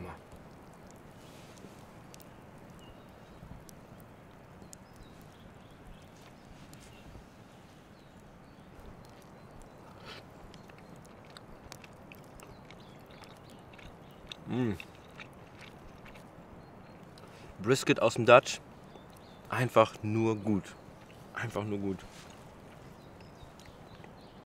Hammer. Mmh. Brisket aus dem Dutch. Einfach nur gut. Einfach nur gut.